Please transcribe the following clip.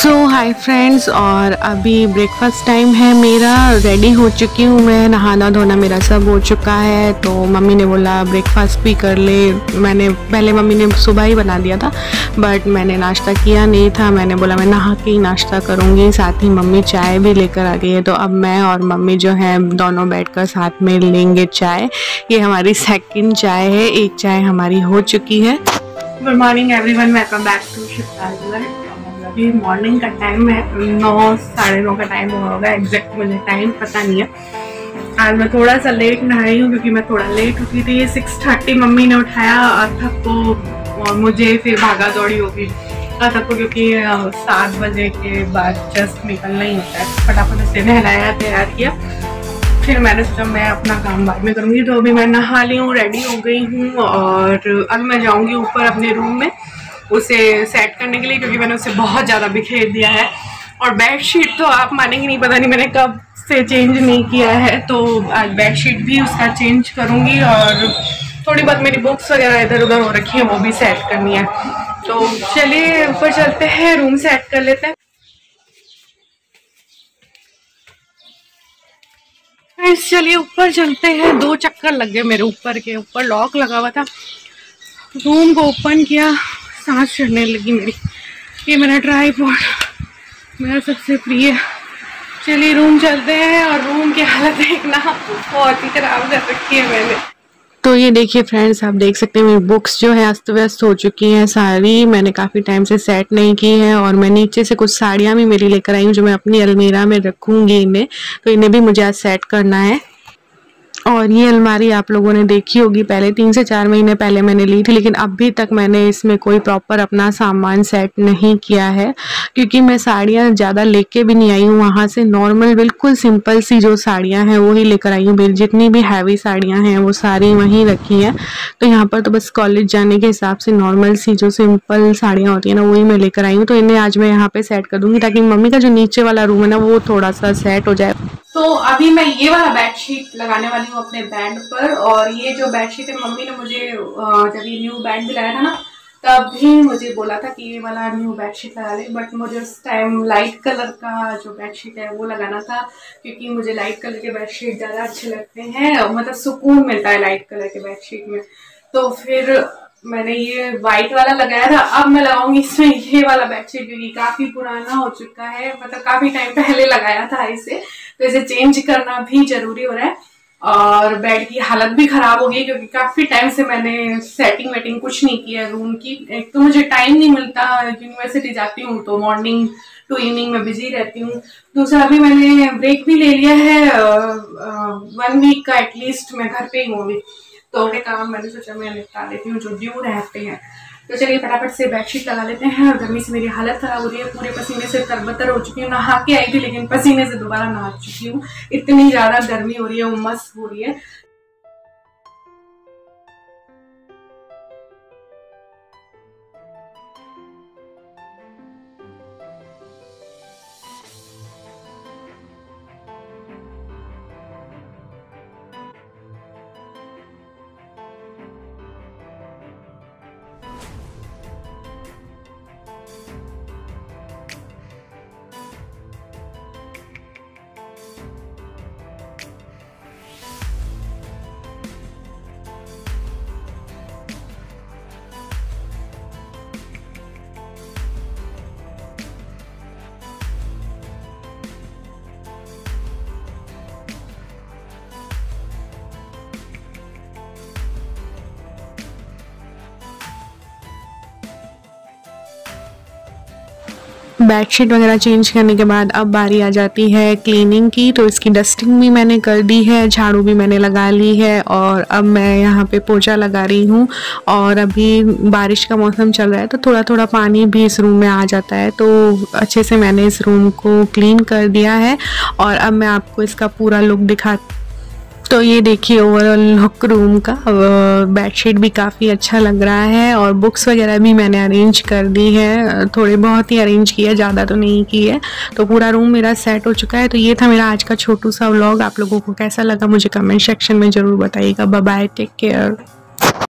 सो hi friends और अभी breakfast time है मेरा रेडी हो चुकी हूँ मैं, नहाना धोना मेरा सब हो चुका है तो मम्मी ने बोला ब्रेकफास्ट भी कर ले। मैंने, पहले मम्मी ने सुबह ही बना दिया था बट मैंने नाश्ता किया नहीं था। मैंने बोला मैं नहा के ही नाश्ता करूँगी, साथ ही मम्मी चाय भी लेकर आ गई है। तो अब मैं और मम्मी जो है, दोनों बैठ कर साथ में लेंगे चाय। ये हमारी सेकेंड चाय है, एक चाय हमारी हो चुकी है। Good morning everyone welcome back to shift अभी मॉर्निंग का टाइम है, नौ, साढ़े नौ का टाइम हुआ होगा एग्जैक्ट मुझे टाइम पता नहीं है। आज मैं थोड़ा सा लेट नहाई हूँ क्योंकि मैं थोड़ा लेट उठी थी। सिक्स थर्टी मम्मी ने उठाया तब को और मुझे फिर भागा दौड़ी होगी तब को क्योंकि सात बजे के बाद जस्ट निकलना ही होता है। फटाफट से नहलाया, तैयार किया। फिर मैंने सोचा, मैं अपना काम बाद में करूँगी। तो अभी मैं नहा ली हूँ रेडी हो गई हूँ, और अब मैं जाऊँगी ऊपर अपने रूम में। उसे सेट करने के लिए, क्योंकि मैंने उसे बहुत ज़्यादा बिखेर दिया है। और बेड शीट तो आप मानेंगे नहीं, पता नहीं मैंने कब से चेंज नहीं किया है तो आज बेड शीट भी उसका चेंज करूँगी और थोड़ी बहुत मेरी बुक्स वगैरह इधर उधर हो रखी है, वो भी सेट करनी है। तो चलिए, ऊपर चलते हैं रूम सेट कर लेते हैं। चलिए ऊपर चलते हैं। दो चक्कर लग गए मेरे ऊपर के, ऊपर लॉक लगा हुआ था। रूम को ओपन किया। सांस चढ़ने लगी मेरी। ये मेरा ड्राई पॉट मेरा सबसे प्रिय। चलिए रूम चलते हैं और रूम की हालत देखना बहुत ही खराब कर रखी है मैंने। तो ये देखिए फ्रेंड्स आप देख सकते हैं मेरी बुक्स जो है अस्त व्यस्त हो चुकी हैं सारी। मैंने काफ़ी टाइम से सेट नहीं की है और मैं नीचे से कुछ साड़ियाँ भी मेरी लेकर आई हूँ जो मैं अपनी अलमीरा में रखूँगी इन्हें। तो इन्हें भी मुझे आज सेट करना है। और ये अलमारी आप लोगों ने देखी होगी, पहले तीन से चार महीने पहले मैंने ली थी, लेकिन अभी तक मैंने इसमें कोई प्रॉपर अपना सामान सेट नहीं किया है, क्योंकि मैं साड़ियाँ ज़्यादा लेके भी नहीं आई हूँ वहाँ से। नॉर्मल बिल्कुल सिंपल सी जो साड़ियाँ हैं वही लेकर आई हूँ। मेरी जितनी भी हैवी साड़ियाँ हैं, वो सारी वहीं रखी हैं। तो यहाँ पर तो बस कॉलेज जाने के हिसाब से नॉर्मल सी जो सिंपल साड़ियाँ होती हैं ना, वही मैं लेकर आई हूँ। तो इन्हें आज मैं यहाँ पर सेट कर दूँगी, ताकि मम्मी का जो नीचे वाला रूम है ना, वो थोड़ा सा सेट हो जाए। तो अभी मैं ये वाला बेडशीट लगाने वाली हूँ अपने बैंड पर और ये जो बेडशीट है, मम्मी ने मुझे जब ये न्यू बैंड दिलाया था ना तब भी मुझे बोला था कि ये वाला न्यू बेडशीट लगा ले। बट मुझे उस टाइम लाइट कलर का जो बेडशीट है, वो लगाना था क्योंकि मुझे लाइट कलर के बेडशीट ज़्यादा अच्छे लगते हैं। मतलब सुकून मिलता है लाइट कलर के बेडशीट में। तो फिर मैंने ये व्हाइट वाला लगाया था, अब मैं लगाऊँगी इसमें ये वाला बेडशीट क्योंकि काफ़ी पुराना हो चुका है मतलब काफ़ी टाइम पहले लगाया था इसे तो इसे चेंज करना भी ज़रूरी हो रहा है। और बेड की हालत भी खराब हो गई क्योंकि काफ़ी टाइम से मैंने सेटिंग वेटिंग कुछ नहीं किया रूम की। एक तो मुझे टाइम नहीं मिलता यूनिवर्सिटी जाती हूँ तो मॉर्निंग टू इवनिंग में बिज़ी रहती हूँ। दूसरा अभी मैंने ब्रेक भी ले लिया है वन वीक का एटलीस्ट मैं घर पे ही हूँ अभी। तो अपने काम मैंने सोचा मैं निपटा लेती हूँ, जो ड्यू रहते हैं। तो चलिए फटाफट से बेडशीट लगा लेते हैं। और गर्मी से मेरी हालत खराब हो रही है, पूरे पसीने से तरबतर हो चुकी हूँ, नहा के आई थी, लेकिन पसीने से दोबारा नहा चुकी हूँ। इतनी ज़्यादा गर्मी हो रही है, उमस हो रही है। बेडशीट वगैरह चेंज करने के बाद अब बारी आ जाती है क्लीनिंग की तो इसकी डस्टिंग भी मैंने कर दी है, झाड़ू भी मैंने लगा ली है और अब मैं यहाँ पे पोछा लगा रही हूँ और अभी बारिश का मौसम चल रहा है तो थोड़ा थोड़ा पानी भी इस रूम में आ जाता है तो अच्छे से मैंने इस रूम को क्लीन कर दिया है और अब मैं आपको इसका पूरा लुक दिखा तो ये देखिए ओवरऑल लुक रूम का बेडशीट भी काफ़ी अच्छा लग रहा है और बुक्स वगैरह भी मैंने अरेंज कर दी है। थोड़े बहुत ही अरेंज किया, ज़्यादा तो नहीं की है तो पूरा रूम मेरा सेट हो चुका है। तो ये था मेरा आज का छोटू सा व्लॉग आप लोगों को कैसा लगा मुझे कमेंट सेक्शन में ज़रूर बताइएगा। Bye take care